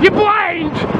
You're blind!